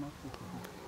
Not